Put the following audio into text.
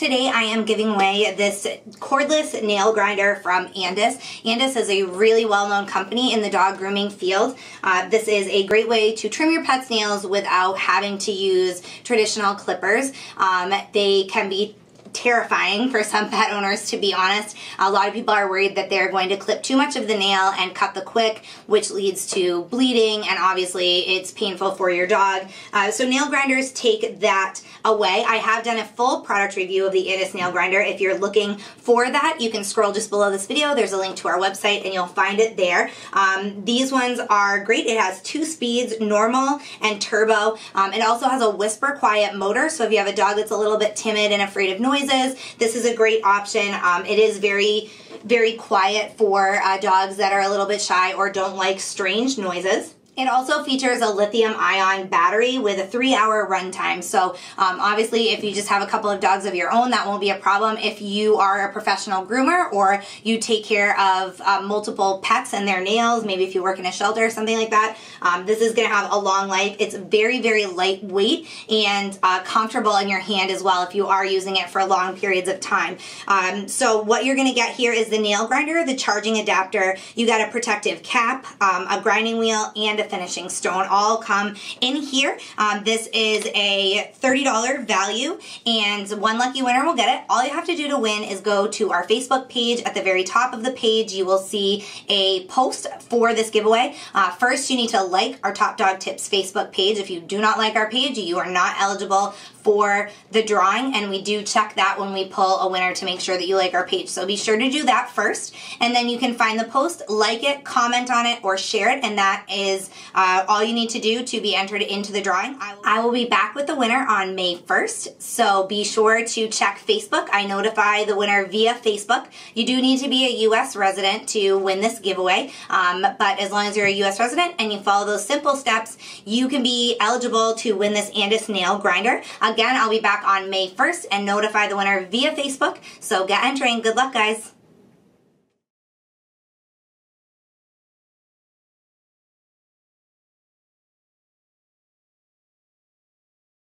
Today I am giving away this cordless nail grinder from Andis. Andis is a really well-known company in the dog grooming field. Uh, this is a great way to trim your pet's nails without having to use traditional clippers. Um, they can be terrifying for some pet owners to be honest. A lot of people are worried that they're going to clip too much of the nail and cut the quick which leads to bleeding and obviously it's painful for your dog. Uh, so nail grinders take that away. I have done a full product review of the Andis nail grinder. If you're looking for that you can scroll just below this video. There's a link to our website and you'll find it there. Um, these ones are great. It has two speeds, normal and turbo. Um, it also has a whisper quiet motor so if you have a dog that's a little bit timid and afraid of noise noises, this is a great option. Um, it is very, very quiet for uh, dogs that are a little bit shy or don't like strange noises. It also features a lithium ion battery with a three hour runtime. So um, obviously if you just have a couple of dogs of your own, that won't be a problem. If you are a professional groomer or you take care of uh, multiple pets and their nails, maybe if you work in a shelter or something like that, um, this is gonna have a long life. It's very, very lightweight and uh, comfortable in your hand as well if you are using it for long periods of time. Um, so what you're gonna get here is the nail grinder, the charging adapter, you got a protective cap, um, a grinding wheel, and a finishing stone all come in here. Um, this is a $30 value and one lucky winner will get it. All you have to do to win is go to our Facebook page. At the very top of the page, you will see a post for this giveaway. Uh, first, you need to like our Top Dog Tips Facebook page. If you do not like our page, you are not eligible for the drawing and we do check that when we pull a winner to make sure that you like our page. So be sure to do that first and then you can find the post, like it, comment on it, or share it and that is uh, all you need to do to be entered into the drawing. I will, be back with the winner on May 1st so be sure to check Facebook. I notify the winner via Facebook. You do need to be a U.S. resident to win this giveaway um, but as long as you're a U.S. resident and you follow those simple steps you can be eligible to win this Andis nail grinder. Again, I'll be back on May 1st and notify the winner via Facebook. So get entering. Good luck, guys.